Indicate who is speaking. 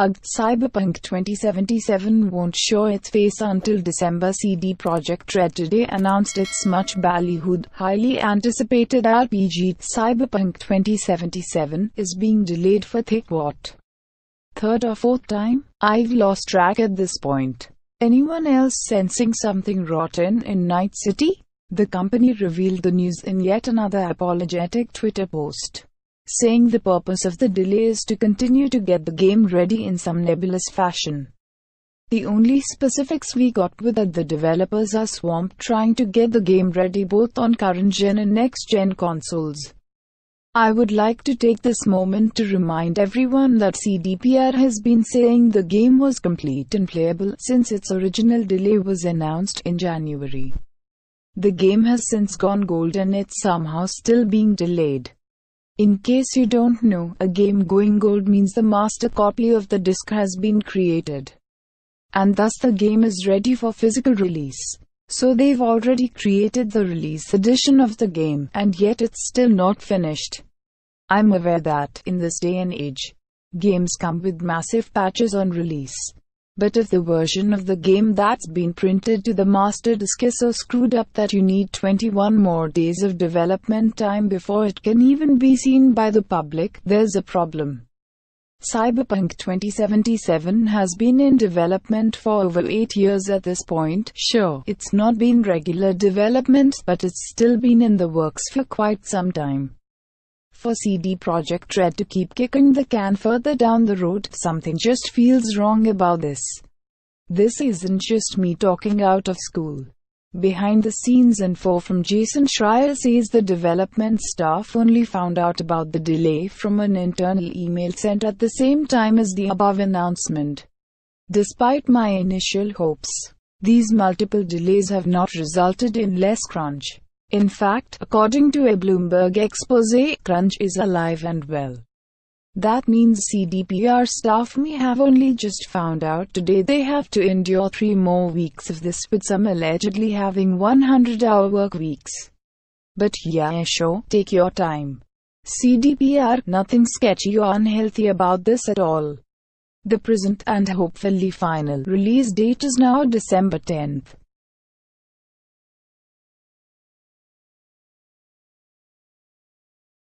Speaker 1: UGG Cyberpunk 2077 won't show its face until December. CD Projekt Red today announced its much ballyhooed, highly anticipated RPG Cyberpunk 2077 is being delayed for thick what? Third or fourth time? I've lost track at this point. Anyone else sensing something rotten in Night City? The company revealed the news in yet another apologetic Twitter post saying the purpose of the delay is to continue to get the game ready in some nebulous fashion. The only specifics we got were that the developers are swamped trying to get the game ready both on current gen and next gen consoles. I would like to take this moment to remind everyone that CDPR has been saying the game was complete and playable since its original delay was announced in January. The game has since gone gold and it's somehow still being delayed. In case you don't know, a game going gold means the master copy of the disc has been created. And thus the game is ready for physical release. So they've already created the release edition of the game, and yet it's still not finished. I'm aware that, in this day and age, games come with massive patches on release. But if the version of the game that's been printed to the master disk is so screwed up that you need 21 more days of development time before it can even be seen by the public, there's a problem. Cyberpunk 2077 has been in development for over 8 years at this point. Sure, it's not been regular development, but it's still been in the works for quite some time for CD Projekt Red to keep kicking the can further down the road, something just feels wrong about this. This isn't just me talking out of school. Behind the scenes info from Jason Schreier says the development staff only found out about the delay from an internal email sent at the same time as the above announcement. Despite my initial hopes, these multiple delays have not resulted in less crunch. In fact, according to a Bloomberg expose, crunch is alive and well. That means CDPR staff may have only just found out today they have to endure three more weeks of this with some allegedly having 100-hour work weeks. But yeah sure, take your time. CDPR, nothing sketchy or unhealthy about this at all. The present and hopefully final release date is now December 10th.